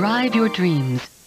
drive your dreams.